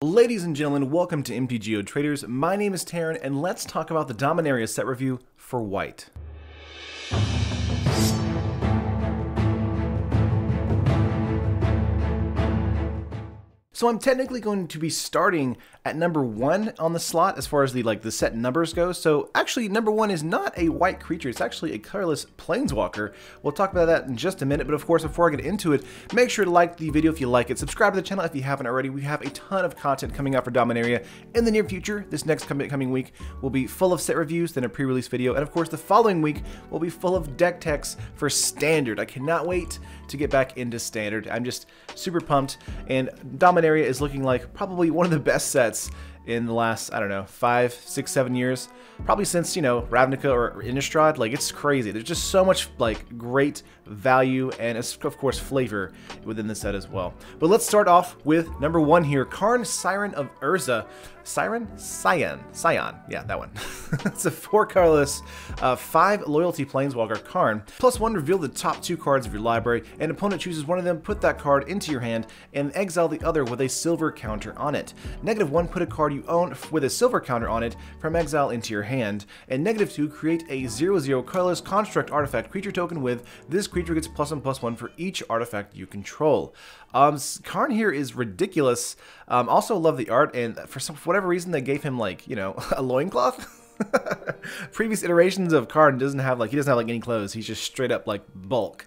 Ladies and gentlemen, welcome to MTGO Traders. My name is Terran, and let's talk about the Dominaria set review for White. So I'm technically going to be starting at number one on the slot as far as the like the set numbers go. So actually number one is not a white creature, it's actually a colorless planeswalker. We'll talk about that in just a minute, but of course before I get into it, make sure to like the video if you like it, subscribe to the channel if you haven't already. We have a ton of content coming out for Dominaria in the near future. This next coming week will be full of set reviews, then a pre-release video, and of course the following week will be full of deck techs for Standard. I cannot wait to get back into Standard. I'm just super pumped, and Dominaria is looking like probably one of the best sets in the last, I don't know, five, six, seven years. Probably since, you know, Ravnica or Innistrad. Like, it's crazy. There's just so much, like, great value and, of course, flavor within the set as well. But let's start off with number one here, Karn Siren of Urza. Siren? Cyan. Scion. Yeah, that one. it's a four colorless, uh, five loyalty planeswalker Karn. Plus one, reveal the top two cards of your library. An opponent chooses one of them, put that card into your hand, and exile the other with a silver counter on it. Negative one, put a card you own with a silver counter on it from exile into your hand. And negative two, create a 0-0 colorless construct artifact creature token with this creature gets plus one plus one for each artifact you control. Um, Karn here is ridiculous. Um, also love the art, and for some for whatever reason they gave him like you know a loincloth. Previous iterations of Karn doesn't have like he doesn't have like any clothes. He's just straight up like bulk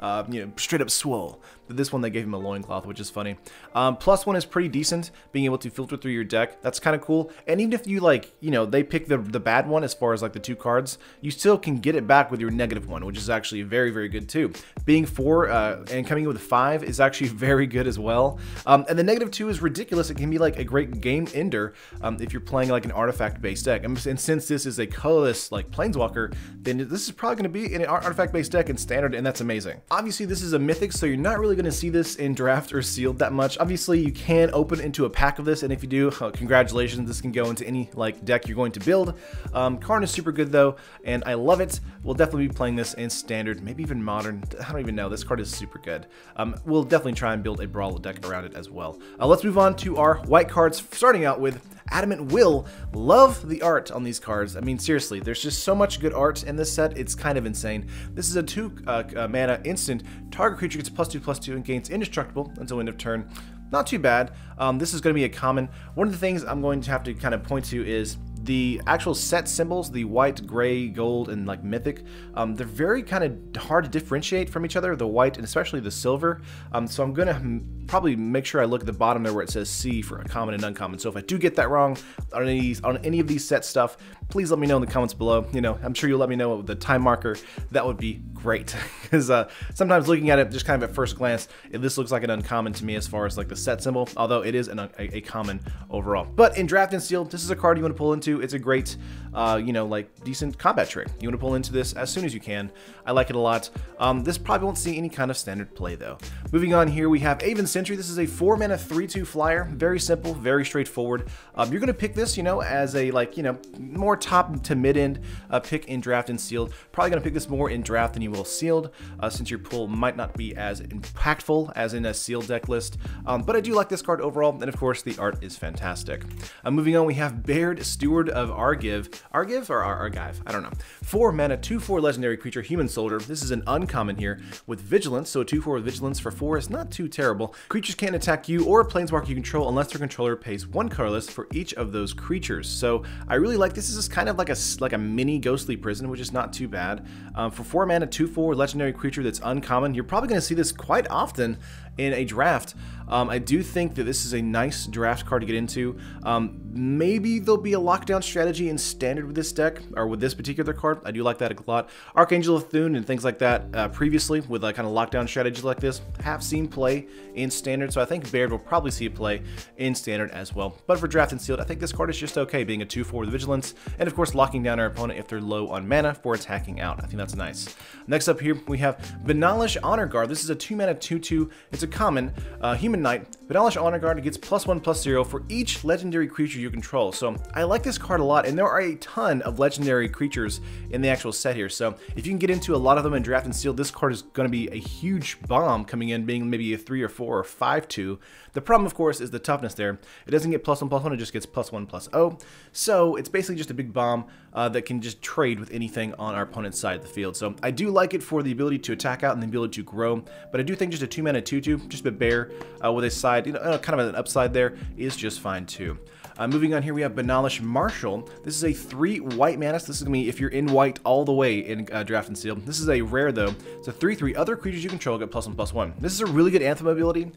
uh, you know, straight up swole. This one, they gave him a loincloth, which is funny. Um, plus one is pretty decent, being able to filter through your deck. That's kind of cool. And even if you, like, you know, they pick the, the bad one as far as, like, the two cards, you still can get it back with your negative one, which is actually very, very good, too. Being four uh, and coming in with five is actually very good as well. Um, and the negative two is ridiculous. It can be, like, a great game ender um, if you're playing, like, an artifact-based deck. And since this is a colorless, like, planeswalker, then this is probably going to be an artifact-based deck in standard, and that's amazing. Obviously, this is a mythic, so you're not really going to see this in draft or sealed that much. Obviously, you can open into a pack of this, and if you do, uh, congratulations, this can go into any like deck you're going to build. Um, Karn is super good though, and I love it. We'll definitely be playing this in standard, maybe even modern. I don't even know. This card is super good. Um, we'll definitely try and build a brawl deck around it as well. Uh, let's move on to our white cards, starting out with Adamant Will. Love the art on these cards. I mean, seriously, there's just so much good art in this set. It's kind of insane. This is a two uh, uh, mana instant. Target creature gets plus two plus two and gains indestructible until end of turn. Not too bad. Um, this is going to be a common. One of the things I'm going to have to kind of point to is the actual set symbols, the white, gray, gold, and like mythic, um, they're very kind of hard to differentiate from each other, the white and especially the silver. Um, so I'm going to probably make sure I look at the bottom there where it says C for a common and uncommon. So if I do get that wrong on any, on any of these set stuff, please let me know in the comments below. You know, I'm sure you'll let me know the time marker. That would be great. Because uh, sometimes looking at it just kind of at first glance, this looks like an uncommon to me as far as like the set symbol, although it is an, a, a, common overall. But in Draft and Sealed, this is a card you want to pull into. It's a great, uh, you know, like decent combat trick. You want to pull into this as soon as you can. I like it a lot. Um, this probably won't see any kind of standard play though. Moving on here, we have Aven Sentry. This is a 4 mana 3-2 flyer. Very simple, very straightforward. Um, you're going to pick this, you know, as a, like, you know, more top to mid-end uh, pick in draft and sealed. Probably going to pick this more in draft than you will sealed, uh, since your pull might not be as impactful as in a sealed deck list. Um, but I do like this card overall, and of course, the art is fantastic. Uh, moving on, we have Baird, Steward of Argive. Argive or Ar Argive? I don't know. 4 mana, 2-4 legendary creature, Human Soldier. This is an uncommon here with Vigilance, so a 2-4 with Vigilance for 4 is not too terrible. Creatures can't attack you or a planeswalker you control unless their controller pays one colorless for each of those creatures. So I really like this. This is kind of like a like a mini ghostly prison, which is not too bad. Um, for four mana, two four legendary creature that's uncommon, you're probably going to see this quite often in a draft. Um, I do think that this is a nice draft card to get into. Um, maybe there'll be a lockdown strategy in standard with this deck, or with this particular card. I do like that a lot. Archangel of Thune and things like that uh, previously with like kind of lockdown strategies like this have seen play in standard, so I think Baird will probably see a play in standard as well. But for draft and sealed, I think this card is just okay, being a 2-4 with vigilance, and of course locking down our opponent if they're low on mana for attacking out. I think that's nice. Next up here, we have Benalish Honor Guard. This is a 2 mana 2-2. It's a common uh, human knight Benalish Honor Guard gets plus one plus zero for each legendary creature you control. So I like this card a lot, and there are a ton of legendary creatures in the actual set here. So if you can get into a lot of them in Draft and Sealed, this card is going to be a huge bomb coming in, being maybe a three or four or five two. The problem, of course, is the toughness there. It doesn't get plus one plus one, it just gets plus one plus oh. So it's basically just a big bomb uh, that can just trade with anything on our opponent's side of the field. So I do like it for the ability to attack out and the ability to grow, but I do think just a two mana 2 2, just a bear uh, with a side, you know, uh, kind of an upside there is just fine too. Uh, moving on here, we have Benalish Marshal. This is a three white mana. This is to be if you're in white all the way in uh, Draft and Seal. This is a rare though. It's a 3-3. Other creatures you control get plus one plus one. This is a really good Anthem ability.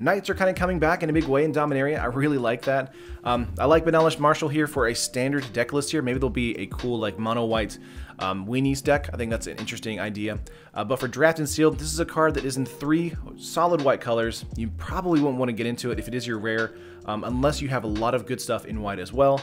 Knights are kind of coming back in a big way in Dominaria. I really like that. Um, I like Benalish Marshal here for a standard deck list here. Maybe there'll be a cool like mono white um, Weenies deck. I think that's an interesting idea. Uh, but for Draft and Sealed, this is a card that is in three solid white colors. You probably won't want to get into it if it is your rare um, unless you have a lot of good stuff in white as well.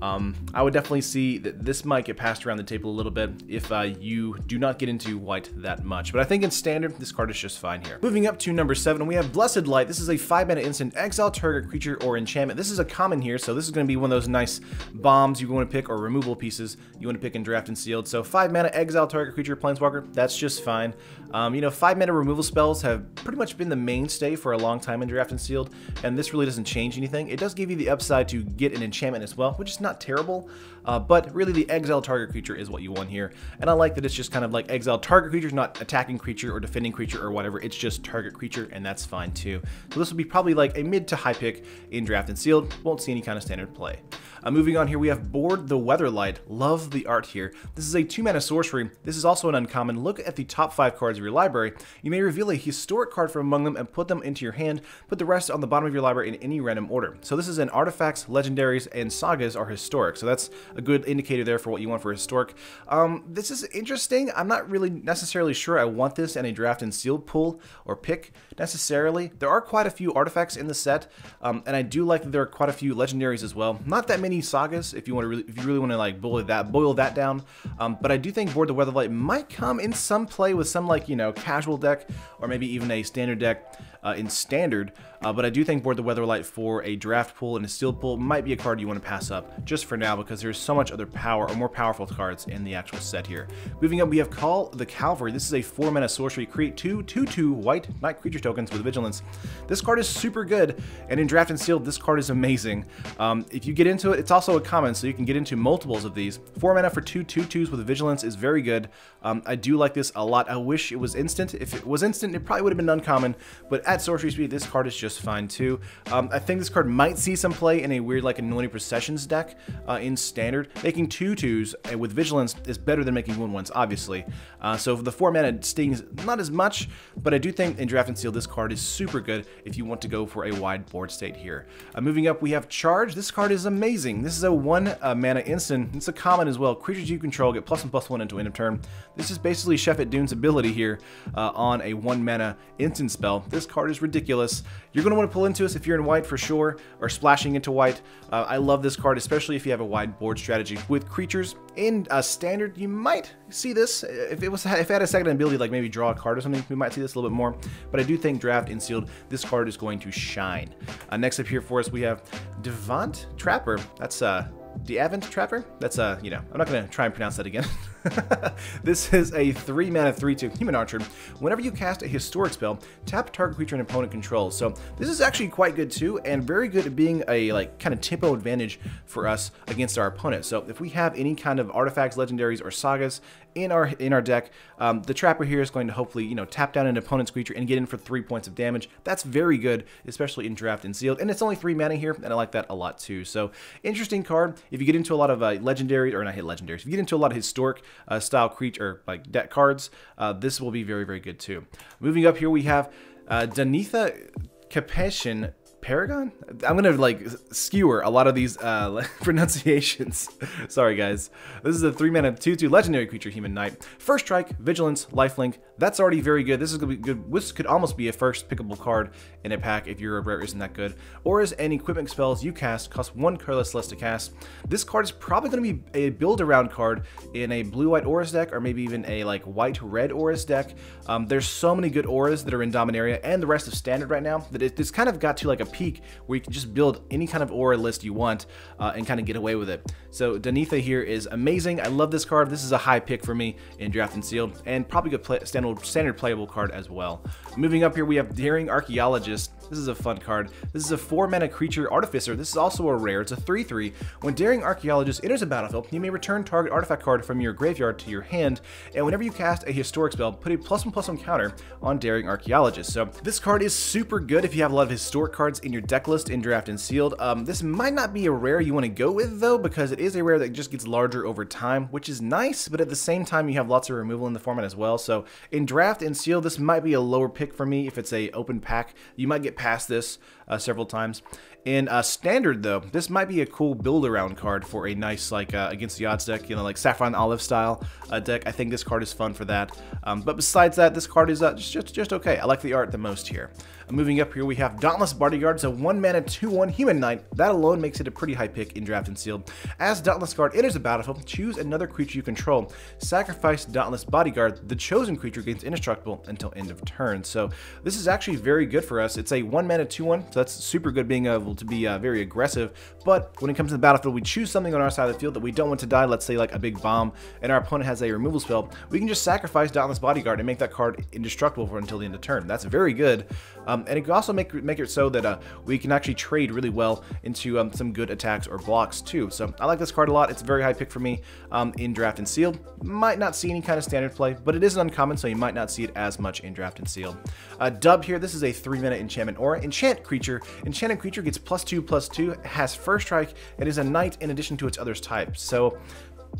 Um, I would definitely see that this might get passed around the table a little bit if uh, you do not get into white that much. But I think in standard, this card is just fine here. Moving up to number 7, we have Blessed Light. This is a 5 mana instant exile target creature or enchantment. This is a common here, so this is going to be one of those nice bombs you want to pick or removal pieces you want to pick in draft and sealed. So 5 mana exile target creature planeswalker, that's just fine. Um, you know, 5 mana removal spells have pretty much been the mainstay for a long time in draft and sealed, and this really doesn't change anything. It does give you the upside to get an enchantment as well, which is not terrible, uh, but really the exile target creature is what you want here. And I like that it's just kind of like exile target creature, not attacking creature or defending creature or whatever. It's just target creature, and that's fine too. So this will be probably like a mid to high pick in draft and sealed. Won't see any kind of standard play. Uh, moving on here, we have Board the Weatherlight. Love the art here. This is a two mana sorcery. This is also an uncommon. Look at the top five cards of your library. You may reveal a historic card from among them and put them into your hand. Put the rest on the bottom of your library in any random order. So this is an artifacts, legendaries, and sagas are historic. So that's a good indicator there for what you want for historic. Um, this is interesting. I'm not really necessarily sure I want this in a draft and sealed pool or pick necessarily. There are quite a few artifacts in the set, um, and I do like that there are quite a few legendaries as well. Not that many sagas if you want to really, if you really want to like boil that boil that down. Um, but I do think Board the Weatherlight might come in some play with some like you know casual deck or maybe even a standard deck uh, in standard. Uh, but I do think Board the Weatherlight for a draft pool and a sealed pool might be a card you want to pass up just for now because there's so much other power or more powerful cards in the actual set here. Moving up, we have Call the Cavalry. This is a 4 mana sorcery. Create two 2-2 white knight creature tokens with vigilance. This card is super good, and in draft and sealed, this card is amazing. Um, if you get into it, it's also a common, so you can get into multiples of these. 4 mana for two 2-2s with vigilance is very good. Um, I do like this a lot. I wish it was instant. If it was instant, it probably would have been uncommon, but at sorcery speed, this card is just fine too. Um, I think this card might see some play in a weird like Anointing Processions deck uh, in Standard. Making two twos uh, with Vigilance is better than making one ones, obviously. Uh, so the four mana stings not as much, but I do think in Draft and Seal this card is super good if you want to go for a wide board state here. Uh, moving up, we have Charge. This card is amazing. This is a one uh, mana instant. It's a common as well. Creatures you control get plus one plus one into end of turn. This is basically Shephet Dune's ability here uh, on a one mana instant spell. This card is ridiculous. You're going to want to pull into us if you're in white for sure, or splashing into white. Uh, I love this card, especially if you have a wide board strategy. With creatures in a standard, you might see this. If it was if it had a second ability, like maybe draw a card or something, we might see this a little bit more. But I do think draft and sealed, this card is going to shine. Uh, next up here for us, we have Devant Trapper. That's uh, the Avant Trapper. That's uh, you know, I'm not gonna try and pronounce that again. this is a 3 mana 3 2 human archer. Whenever you cast a historic spell, tap target creature an opponent controls. So this is actually quite good too, and very good at being a like kind of tempo advantage for us against our opponent. So if we have any kind of artifacts, legendaries, or sagas in our in our deck, um, the trapper here is going to hopefully you know tap down an opponent's creature and get in for three points of damage. That's very good, especially in draft and sealed. And it's only three mana here, and I like that a lot too. So interesting card. If you get into a lot of uh, legendaries, or not hit legendaries, if you get into a lot of historic uh, style creature, like deck cards, uh, this will be very, very good too. Moving up here, we have uh, Danitha Capashen Paragon? I'm gonna like skewer a lot of these uh, pronunciations. Sorry guys. This is a 3 mana 2-2 legendary creature human knight. First strike, vigilance, lifelink. That's already very good. This is gonna be good. This could almost be a first pickable card in a pack if your rare isn't that good. Auras any equipment spells you cast cost one colorless less to cast. This card is probably gonna be a build around card in a blue-white Auras deck or maybe even a like white-red Auras deck. Um, there's so many good Auras that are in Dominaria and the rest of Standard right now that it, it's kind of got to like a peak where you can just build any kind of Aura list you want uh, and kind of get away with it. So Danitha here is amazing. I love this card. This is a high pick for me in Draft and Sealed and probably good play, standard, standard playable card as well. Moving up here, we have Daring Archaeologist. This is a fun card. This is a 4 mana creature artificer. This is also a rare. It's a 3-3. When Daring Archaeologist enters a battlefield, you may return target artifact card from your graveyard to your hand, and whenever you cast a historic spell, put a plus one plus one counter on Daring Archaeologist. So this card is super good if you have a lot of historic cards in your deck list in Draft and Sealed. Um, this might not be a rare you want to go with though, because it is a rare that just gets larger over time, which is nice, but at the same time you have lots of removal in the format as well. So in Draft and Sealed, this might be a lower pick for me if it's a open pack. You might get past this uh, several times. In uh, standard though, this might be a cool build around card for a nice like uh, against the odds deck, you know, like Saffron Olive style uh, deck. I think this card is fun for that. Um, but besides that, this card is uh, just just okay. I like the art the most here. Moving up here, we have Dauntless Bodyguard. A 1 mana 2 1 human knight. That alone makes it a pretty high pick in Draft and Sealed. As Dauntless Guard enters the battlefield, choose another creature you control. Sacrifice Dauntless Bodyguard. The chosen creature gains indestructible until end of turn. So this is actually very good for us. It's a 1 mana 2 1, so that's super good being able to be uh, very aggressive. But when it comes to the battlefield, we choose something on our side of the field that we don't want to die, let's say like a big bomb, and our opponent has a removal spell. We can just sacrifice Dauntless Bodyguard and make that card indestructible for until the end of turn. That's very good. Um, and it can also make make it so that uh, we can actually trade really well into um, some good attacks or blocks too. So I like this card a lot. It's a very high pick for me um, in Draft and Sealed. Might not see any kind of standard play, but it is an uncommon, so you might not see it as much in Draft and Sealed. Uh, Dub here, this is a 3-minute enchantment aura. Enchant creature. Enchanted creature gets plus 2, plus 2, has first strike, and is a knight in addition to its other types. So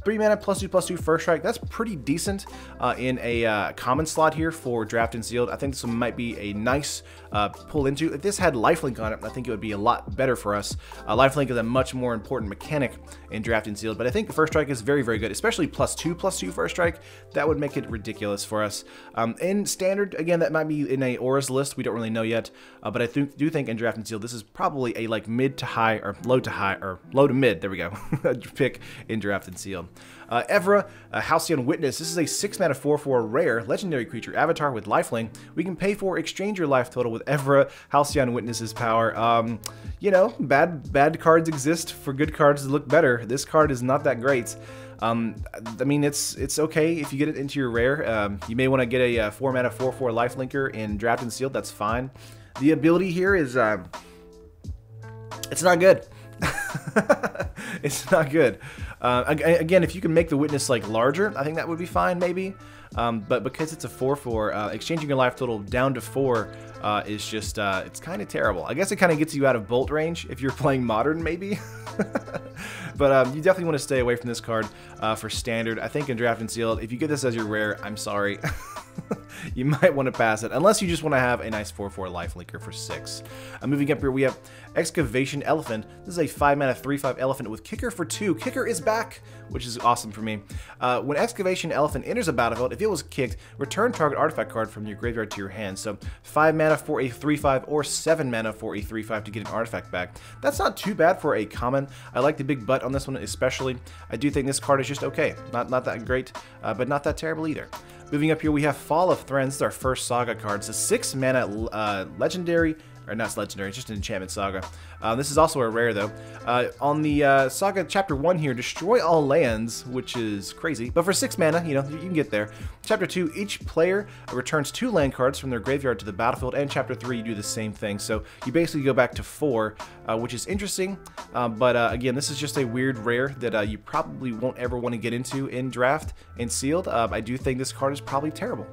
Three mana plus two plus two first strike. That's pretty decent uh, in a uh, common slot here for draft and sealed. I think this might be a nice uh, pull into. If this had lifelink on it, I think it would be a lot better for us. Uh, lifelink is a much more important mechanic in draft and sealed, but I think first strike is very, very good, especially plus two plus two first strike. That would make it ridiculous for us. Um, in standard, again, that might be in a auras list. We don't really know yet, uh, but I th do think in draft and sealed, this is probably a like mid to high or low to high or low to mid. There we go. pick in draft and sealed. Uh, Evra, a Halcyon Witness. This is a 6 mana 4 4 rare legendary creature avatar with lifelink. We can pay for exchange your life total with Evra Halcyon Witness's power. Um, you know, bad bad cards exist for good cards to look better. This card is not that great. Um, I mean, it's it's okay if you get it into your rare. Um, you may want to get a, a uh, 4 mana 4 4 lifelinker in Draft and Sealed. That's fine. The ability here is. Uh, it's not good. it's not good. Uh, again, if you can make the witness like larger, I think that would be fine, maybe. Um, but because it's a 4-4, uh, exchanging your life total down to 4 uh, is just, uh, it's kind of terrible. I guess it kind of gets you out of bolt range if you're playing modern, maybe. but um, you definitely want to stay away from this card uh, for standard. I think in draft and sealed, if you get this as your rare, I'm sorry. you might want to pass it, unless you just want to have a nice 4-4 life linker for 6. Uh, moving up here, we have Excavation Elephant. This is a 5 mana 3-5 elephant with Kicker for 2. Kicker is back, which is awesome for me. Uh, when Excavation Elephant enters a battlefield, if it was kicked, return target artifact card from your graveyard to your hand. So 5 mana for a 3-5 or 7 mana for a 3-5 to get an artifact back. That's not too bad for a common. I like the big butt on this one especially. I do think this card is just okay. Not, not that great, uh, but not that terrible either. Moving up here, we have Fall of Thran. This is our first Saga card. It's a 6 mana uh, legendary or not legendary, just an enchantment saga. Uh, this is also a rare though. Uh, on the uh, saga chapter 1 here, destroy all lands, which is crazy, but for 6 mana, you know, you can get there. Chapter 2, each player returns 2 land cards from their graveyard to the battlefield, and chapter 3, you do the same thing. So you basically go back to 4, uh, which is interesting, uh, but uh, again, this is just a weird rare that you probably won't ever want to get into in draft and sealed. I do think this card is probably terrible.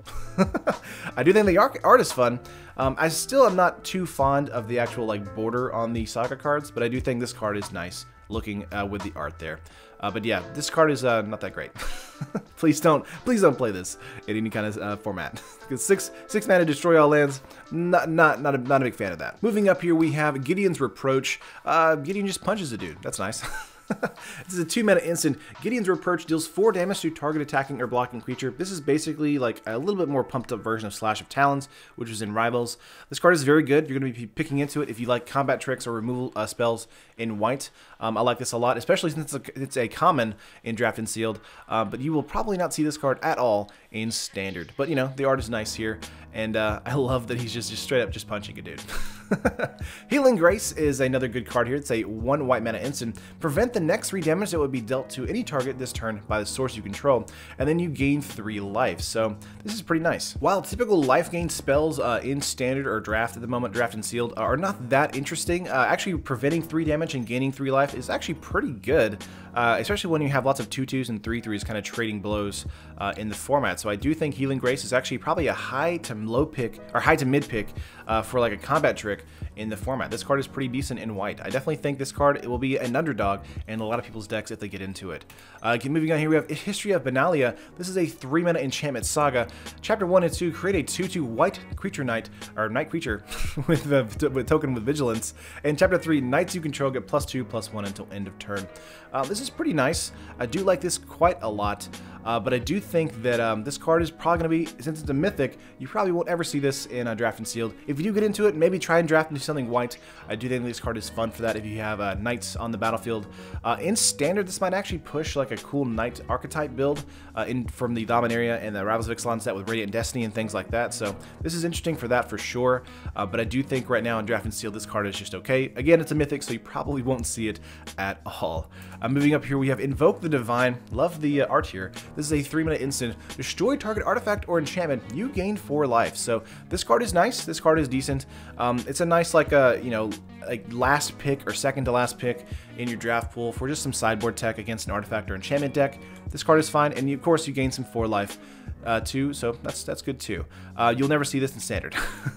I do think the art, art is fun. Um, I still am not too fond of the actual like border on the Saga cards, but I do think this card is nice looking uh, with the art there. Uh, but yeah, this card is uh, not that great. please don't, please don't play this in any kind of uh, format. Because six six mana destroy all lands, not not not a, not a big fan of that. Moving up here, we have Gideon's Reproach. Uh, Gideon just punches a dude. That's nice. this is a 2 mana instant. Gideon's Reproach deals 4 damage to target attacking or blocking creature. This is basically like a little bit more pumped up version of Slash of Talons, which was in Rivals. This card is very good. You're going to be picking into it if you like combat tricks or removal uh, spells in white. Um, I like this a lot, especially since it's a, it's a common in Draft and Sealed, uh, but you will probably not see this card at all in Standard. But, you know, the art is nice here, and uh, I love that he's just, just straight up just punching a dude. Healing Grace is another good card here. It's a one white mana instant. Prevent the next three damage that would be dealt to any target this turn by the source you control, and then you gain three life. So this is pretty nice. While typical life gain spells uh, in standard or draft at the moment, draft and sealed, are not that interesting. Uh, actually, preventing three damage and gaining three life is actually pretty good, uh, especially when you have lots of 2-2s and 3-3s kind of trading blows uh, in the format. So I do think Healing Grace is actually probably a high to low pick, or high to mid pick uh, for like a combat trick in the format. This card is pretty decent in white. I definitely think this card it will be an underdog in a lot of people's decks if they get into it. Uh, moving on here, we have History of Benalia. This is a 3-mana enchantment saga. Chapter 1 and 2 create a 2-2 white creature knight, or knight creature with, a, with token with vigilance. And Chapter 3, knights you control get plus 2, plus 1 until end of turn. Uh, this is pretty nice. I do like this quite a lot. Uh, but I do think that um, this card is probably going to be, since it's a mythic, you probably won't ever see this in a draft and sealed. If you do get into it, maybe try and draft into something white. I do think this card is fun for that if you have uh, knights on the battlefield. Uh, in standard, this might actually push like a cool knight archetype build uh, in from the Dominaria and the Rivals of Ixalan set with Radiant Destiny and things like that. So this is interesting for that for sure. Uh, but I do think right now in draft and sealed, this card is just okay. Again, it's a mythic, so you probably won't see it at all. Uh, moving up here, we have Invoke the Divine. Love the art here. This is a 3 minute instant. Destroy target artifact or enchantment. You gain 4 life. So this card is nice. This card is decent. Um, it's a nice, like, a uh, you know, like last pick or second to last pick in your draft pool for just some sideboard tech against an artifact or enchantment deck. This card is fine, and you, of course you gain some 4 life uh, too, so that's that's good too. Uh, you'll never see this in standard.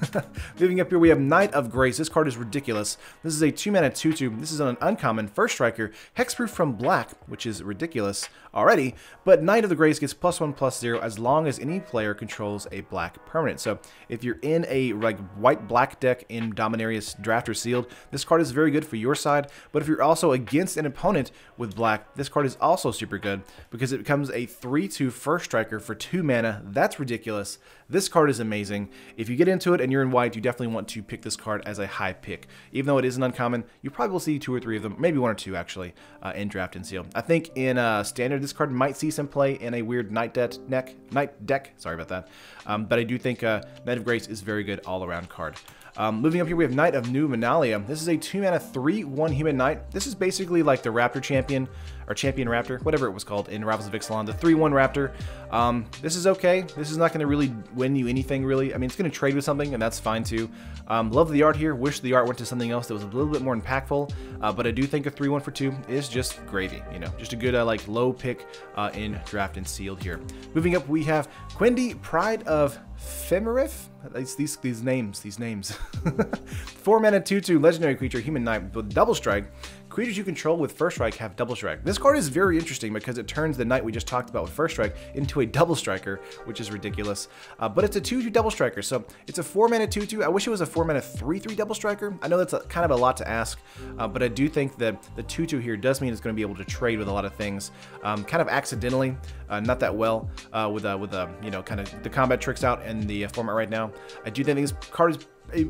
Moving up here, we have Knight of Grace. This card is ridiculous. This is a 2 mana 2 2. This is an uncommon first striker, hexproof from black, which is ridiculous already. But Knight of the Grace gets plus 1 plus 0 as long as any player controls a black permanent. So if you're in a like white black deck in Dominaria's draft or sealed, this card is very good for your side. But if you're also against an opponent with black, this card is also super good because it becomes a three-two first striker for 2 mana mana. That's ridiculous. This card is amazing. If you get into it and you're in white, you definitely want to pick this card as a high pick. Even though it isn't uncommon, you probably will see two or three of them, maybe one or two actually, uh, in draft and seal. I think in uh, standard, this card might see some play in a weird night deck, neck, night deck. Sorry about that. Um, but I do think uh, Knight of Grace is very good all-around card. Um, moving up here, we have Knight of New Benalia. This is a 2 mana 3 1 human knight. This is basically like the Raptor champion, or Champion Raptor, whatever it was called in Rivals of Ixalan, the 3 1 Raptor. Um, this is okay. This is not going to really win you anything, really. I mean, it's going to trade with something, and that's fine too. Um, love the art here. Wish the art went to something else that was a little bit more impactful, uh, but I do think a 3 1 for 2 is just gravy. You know, just a good, uh, like, low pick uh, in draft and sealed here. Moving up, we have Kwende, Pride of Femeref? These, these, these names, these names. 4 mana 2 2 legendary creature, human knight with double strike. Creatures you control with First Strike have Double Strike. This card is very interesting because it turns the Knight we just talked about with First Strike into a Double Striker, which is ridiculous. Uh, but it's a 2-2 Double Striker, so it's a 4-mana 2-2. I wish it was a 4-mana 3-3 Double Striker. I know that's a, kind of a lot to ask, uh, but I do think that the 2-2 here does mean it's going to be able to trade with a lot of things, um, kind of accidentally, uh, not that well, uh, with, with uh, you know, kind of the combat tricks out in the format right now. I do think this card is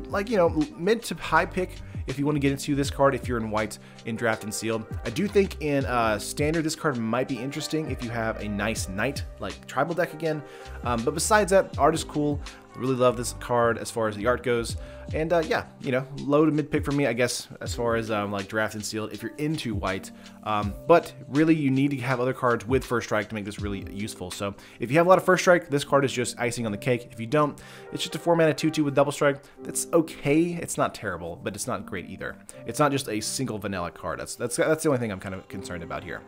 like, you know, mid to high pick if you want to get into this card if you're in white in draft and sealed. I do think in uh, standard this card might be interesting if you have a nice knight like tribal deck again. Um, but besides that, art is cool. Really love this card as far as the art goes. And uh, yeah, you know, low to mid pick for me, I guess, as far as um, like draft and sealed if you're into white. Um, but really, you need to have other cards with first strike to make this really useful. So if you have a lot of first strike, this card is just icing on the cake. If you don't, it's just a 4 mana 2 2 with double strike. That's okay. It's not terrible, but it's not great either. It's not just a single vanilla card. That's that's, that's the only thing I'm kind of concerned about here.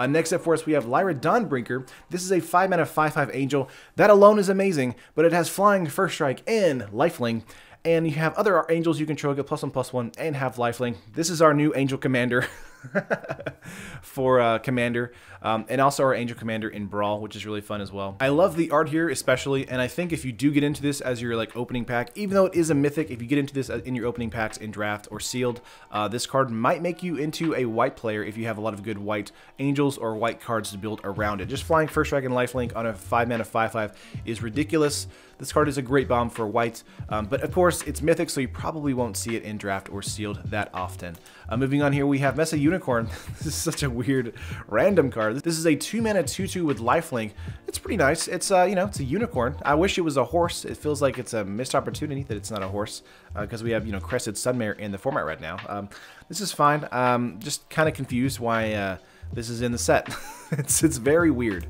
Uh, next up for us, we have Lyra Dawnbringer. This is a 5 mana 5 5 angel. That alone is amazing, but it has flying first strike and lifelink And you have other angels you control, get plus one, plus one, and have lifelink. This is our new angel commander. for uh, Commander, um, and also our Angel Commander in Brawl, which is really fun as well. I love the art here especially, and I think if you do get into this as your like opening pack, even though it is a Mythic, if you get into this in your opening packs in Draft or Sealed, uh, this card might make you into a white player if you have a lot of good white Angels or white cards to build around it. Just flying First Dragon Lifelink on a 5 mana 5-5 is ridiculous. This card is a great bomb for white, um, but of course it's Mythic, so you probably won't see it in Draft or Sealed that often. Uh, moving on here, we have Mesa Unicorn. this is such a weird random card. This is a 2 mana 2-2 with lifelink. It's pretty nice. It's, uh, you know, it's a unicorn. I wish it was a horse. It feels like it's a missed opportunity that it's not a horse, because uh, we have, you know, Crested Sunmare in the format right now. Um, this is fine. Um, just kind of confused why uh, this is in the set. it's, it's very weird.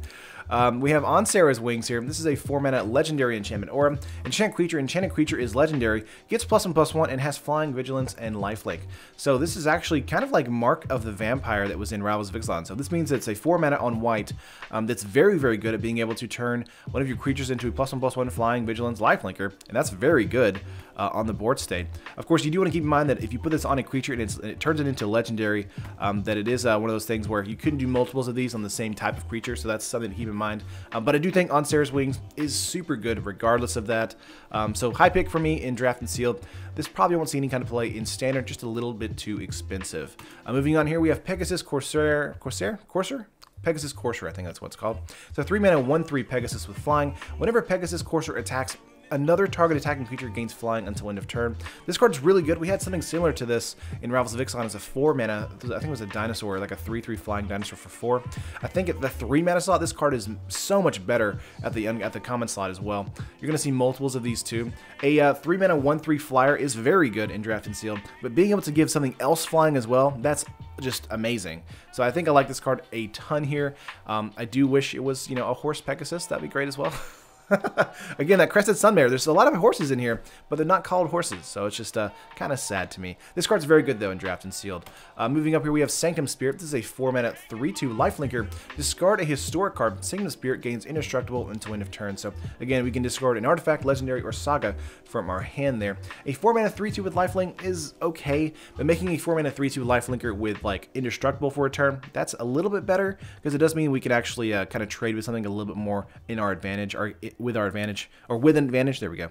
Um, we have On Serra's Wings here. This is a 4 mana legendary enchantment aura. Enchant creature. Enchanted creature is legendary, gets plus 1 plus 1, and has flying, vigilance, and lifelink. So this is actually kind of like Mark of the Vampire that was in Rivals of Ixalan. So this means it's a 4 mana on white um, that's very, very good at being able to turn one of your creatures into a plus 1 plus 1 flying, vigilance, lifelinker. And that's very good uh, on the board state. Of course, you do want to keep in mind that if you put this on a creature and, and it turns it into legendary, um, that it is uh, one of those things where you couldn't do multiples of these on the same type of creature. So that's something to keep in mind. Um, but I do think On Serra's Wings is super good regardless of that. Um, so high pick for me in Draft and Sealed. This probably won't see any kind of play in Standard, just a little bit too expensive. Uh, moving on here, we have Pegasus Corsair, Corsair, Corsair, Pegasus Courser, I think that's what it's called. So 3 mana, 1 3 Pegasus with flying. Whenever Pegasus Courser attacks Another target attacking creature gains flying until end of turn. This card's really good. We had something similar to this in Rivals of Ixalan as a 4 mana, I think it was a dinosaur, like a 3-3 flying dinosaur for 4. I think at the 3 mana slot, this card is so much better at the at the common slot as well. You're going to see multiples of these too. A uh, 3 mana 1-3 flyer is very good in Draft and Seal, but being able to give something else flying as well, that's just amazing. So I think I like this card a ton here. Um, I do wish it was, you know, a horse Pegasus. That'd be great as well. Again, that Crested Sunmare, there's a lot of horses in here, but they're not called horses, so it's just uh, kind of sad to me. This card's very good, though, in Draft and Sealed. Uh, moving up here, we have Sanctum Spirit. This is a 4-mana 3-2 lifelinker. Discard a historic card. Sanctum Spirit gains indestructible until end of turn. So, again, we can discard an artifact, legendary, or saga from our hand there. A 4-mana 3-2 with lifelink is okay, but making a 4-mana 3-2 lifelinker with, like, indestructible for a turn, that's a little bit better, because it does mean we can actually uh, kind of trade with something a little bit more in our advantage, or with our advantage, or with an advantage. There we go.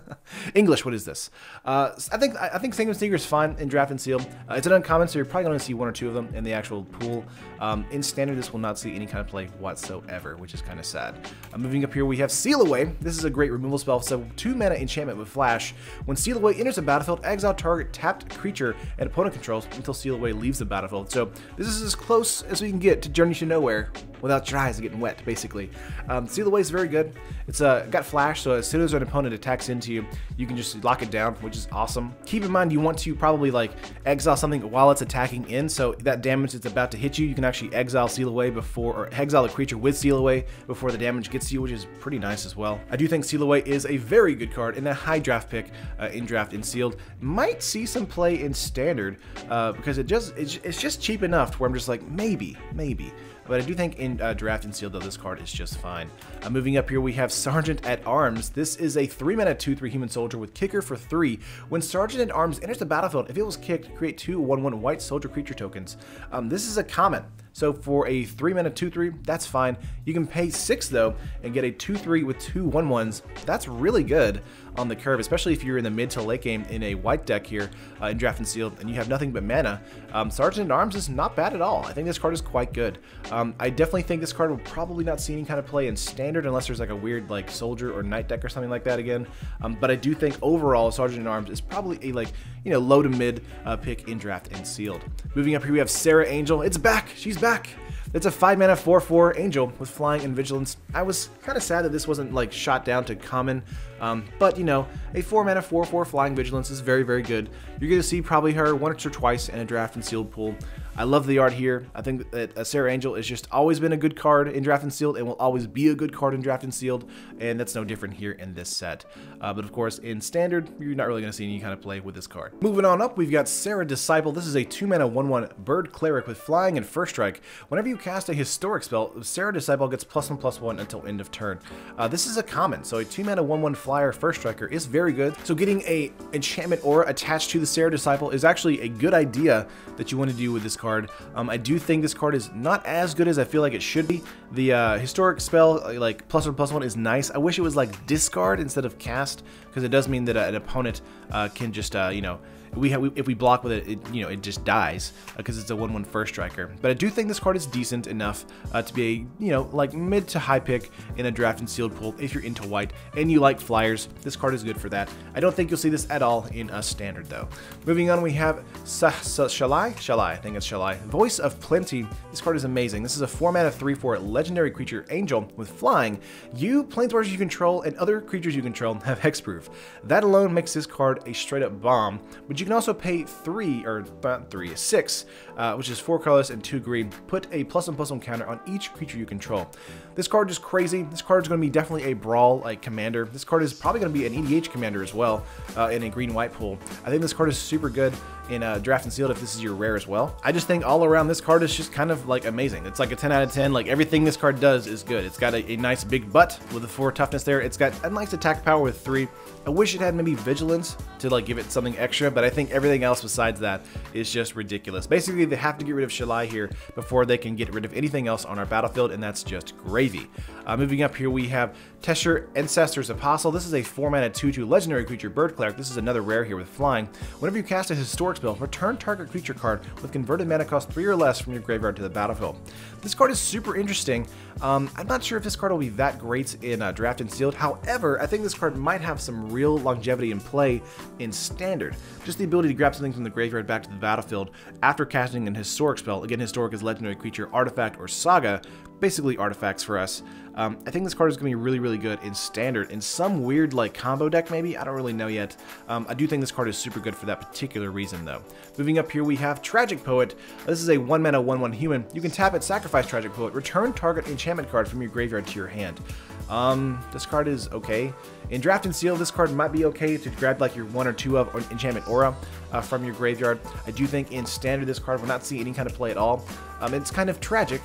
English, what is this? Uh, I think I think Sneaker is fine in draft and seal. Uh, it's an uncommon, so you're probably going to see one or two of them in the actual pool. Um, in standard, this will not see any kind of play whatsoever, which is kind of sad. Uh, moving up here, we have Seal Away. This is a great removal spell. So two mana enchantment with Flash. When Seal Away enters the battlefield, exile target tapped creature and opponent controls until Seal Away leaves the battlefield. So this is as close as we can get to Journey to Nowhere without your eyes getting wet, basically. Um, Seal Away is very good. It's uh, got flash, so as soon as an opponent attacks into you, you can just lock it down, which is awesome. Keep in mind, you want to probably like exile something while it's attacking in, so that damage that's about to hit you, you can actually exile Seal Away before, or exile a creature with Seal Away before the damage gets to you, which is pretty nice as well. I do think Seal Away is a very good card and a high draft pick uh, in draft and sealed. Might see some play in standard uh, because it just it's, it's just cheap enough to where I'm just like maybe, maybe. But I do think in uh, Draft and Sealed, though, this card is just fine. Uh, moving up here, we have Sergeant at Arms. This is a 3-mana 2-3 human soldier with Kicker for 3. When Sergeant at Arms enters the battlefield, if it was kicked, create two 1-1 white soldier creature tokens. Um, this is a common. So for a 3 mana 2 3, that's fine. You can pay 6 though and get a 2 3 with two 1 1s. That's really good on the curve, especially if you're in the mid to late game in a white deck here uh, in Draft and Sealed and you have nothing but mana. Um, Sergeant at Arms is not bad at all. I think this card is quite good. Um, I definitely think this card will probably not see any kind of play in Standard unless there's like a weird like Soldier or Knight deck or something like that again. Um, but I do think overall Sergeant at Arms is probably a like, you know, low to mid uh, pick in Draft and Sealed. Moving up here, we have Serra Angel. It's back. She's back back. It's a 5 mana 4 4 angel with flying and vigilance. I was kind of sad that this wasn't like shot down to common, um, but you know, a 4 mana 4 4 flying vigilance is very, very good. You're going to see probably her once or twice in a draft and sealed pool. I love the art here. I think that Serra Angel has just always been a good card in Draft and Sealed and will always be a good card in Draft and Sealed, and that's no different here in this set. Uh, but of course, in Standard, you're not really going to see any kind of play with this card. Moving on up, we've got Serra Disciple. This is a 2 mana 1 1 Bird Cleric with Flying and First Strike. Whenever you cast a Historic spell, Serra Disciple gets plus 1 plus 1 until end of turn. Uh, this is a common, so a 2 mana 1 1 Flyer First Striker is very good. So getting a enchantment aura attached to the Serra Disciple is actually a good idea that you want to do with this card. Um, I do think this card is not as good as I feel like it should be. The uh, historic spell, uh, like plus one plus one, is nice. I wish it was like discard instead of cast, because it does mean that uh, an opponent uh, can just, uh, you know, we, have, we if we block with it, it, you know, it just dies because uh, it's a 1-1 first striker. But I do think this card is decent enough uh, to be a, you know, like mid to high pick in a draft and sealed pool if you're into white and you like flyers. This card is good for that. I don't think you'll see this at all in a standard though. Moving on, we have Sa Sa Shalai? Shalai, I think it's Shalai. Voice of Plenty. This card is amazing. This is a 4 mana 3-4 legendary creature angel with flying. You, planeswalkers you control, and other creatures you control have hexproof. That alone makes this card a straight up bomb, but you can also pay three, or not three, six, uh, which is four colors and two green. Put a plus one plus one counter on each creature you control. This card is crazy. This card is going to be definitely a brawl like commander. This card is probably going to be an EDH commander as well uh, in a green white pool. I think this card is super good in uh, draft and sealed if this is your rare as well. I just think all around this card is just kind of like amazing. It's like a 10 out of 10. Like everything this card does is good. It's got a, a nice big butt with a four toughness there. It's got a nice attack power with three. I wish it had maybe vigilance to like give it something extra, but I think everything else besides that is just ridiculous. Basically, they have to get rid of Shalai here before they can get rid of anything else on our battlefield, and that's just gravy. Uh, moving up here, we have Teshar Ancestor's Apostle. This is a 4 mana 2 2 legendary creature, Bird Cleric. This is another rare here with flying. Whenever you cast a historic spell, return target creature card with converted mana cost 3 or less from your graveyard to the battlefield. This card is super interesting. Um, I'm not sure if this card will be that great in uh, Draft and Sealed. However, I think this card might have some real longevity in play in Standard. Just the ability to grab something from the graveyard back to the battlefield after casting an historic spell. Again, historic is legendary creature, artifact, or saga basically artifacts for us. Um, I think this card is going to be really, really good in Standard. In some weird, like, combo deck, maybe? I don't really know yet. Um, I do think this card is super good for that particular reason, though. Moving up here, we have Tragic Poet. This is a 1 mana 1 1 human. You can tap it, sacrifice Tragic Poet, return target enchantment card from your graveyard to your hand. Um, this card is okay. In Draft and Seal, this card might be okay to grab like your one or two of Enchantment Aura uh, from your graveyard. I do think in Standard, this card will not see any kind of play at all. Um, it's kind of tragic,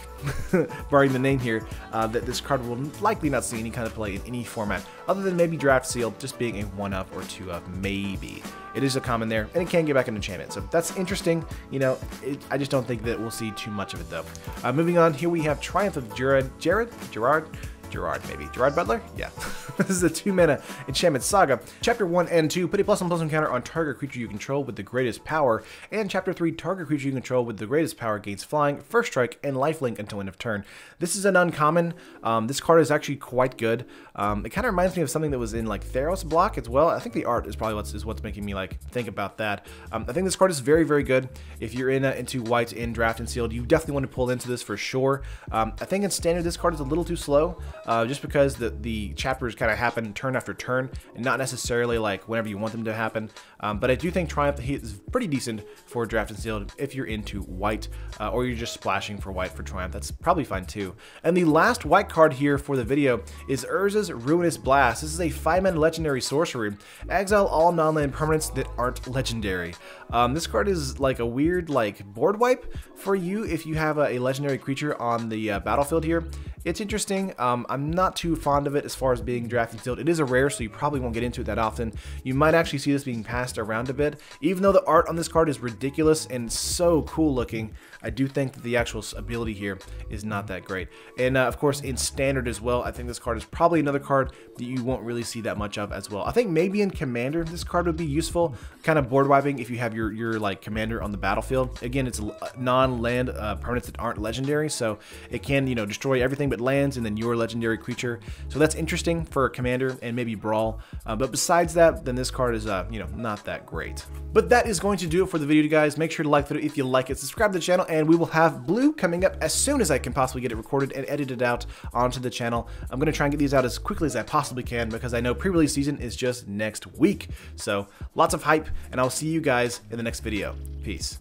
barring the name here, uh, that this card will likely not see any kind of play in any format, other than maybe Draft Seal just being a one of or two of, maybe. It is a common there, and it can get back an enchantment, so that's interesting. You know, it, I just don't think that we'll see too much of it though. Uh, moving on, here we have Triumph of Jared, Jared, Gerard. Gerard, maybe. Gerard Butler? Yeah. this is a two mana enchantment saga. Chapter 1 and 2 put a plus one plus one counter on target creature you control with the greatest power, and Chapter 3 target creature you control with the greatest power gains flying, first strike, and lifelink until end of turn. This is an uncommon. Um, this card is actually quite good. Um, it kind of reminds me of something that was in like Theros block as well. I think the art is probably what's is what's making me like think about that. Um, I think this card is very very good. If you're in uh, into white in draft and sealed, you definitely want to pull into this for sure. Um, I think in standard this card is a little too slow uh, just because the, the chapters kind of happen turn after turn and not necessarily like whenever you want them to happen. Um, but I do think Triumph is pretty decent for draft and sealed if you're into white uh, or you're just splashing for white for Triumph. That's probably fine too. And the last white card here for the video is Urza's Ruinous Blast. This is a 5-mana legendary sorcery. Exile all non-land permanents that aren't legendary. Um, this card is like a weird like board wipe for you if you have a, a legendary creature on the uh, battlefield here. It's interesting. Um, I'm not too fond of it as far as being drafting sealed. It is a rare, so you probably won't get into it that often. You might actually see this being passed around a bit. Even though the art on this card is ridiculous and so cool looking, I do think that the actual ability here is not that great. And uh, of course, in standard as well, I think this card is probably another card that you won't really see that much of as well. I think maybe in commander, this card would be useful, kind of board wiping if you have your, your like commander on the battlefield. Again, it's non-land uh, permanents that aren't legendary, so it can, you know, destroy everything but lands and then your legendary creature. So that's interesting for a commander and maybe brawl. Uh, but besides that, then this card is, uh, you know, not that great. But that is going to do it for the video, guys. Make sure to like the video if you like it, subscribe to the channel, and we will have Blue coming up as soon as I can possibly get it recorded and edited out onto the channel. I'm going to try and get these out as quickly as I possibly can because I know pre-release season is just next week. So lots of hype, and I'll see you guys in the next video. Peace